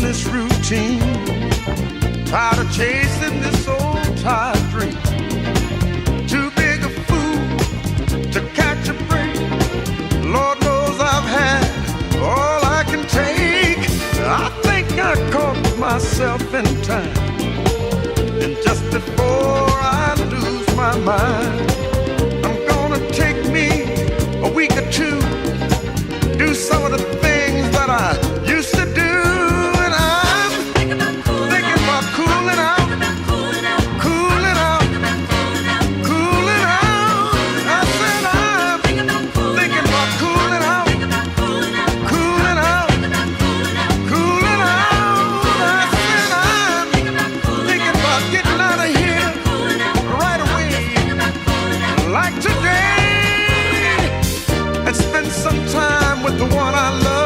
this routine. Tired of chasing this old tired dream. Too big a fool to catch a break. Lord knows I've had all I can take. I think I caught myself in time. And just before I lose my mind, I'm gonna take me a week or two. Do some of the things. today and spend some time with the one I love.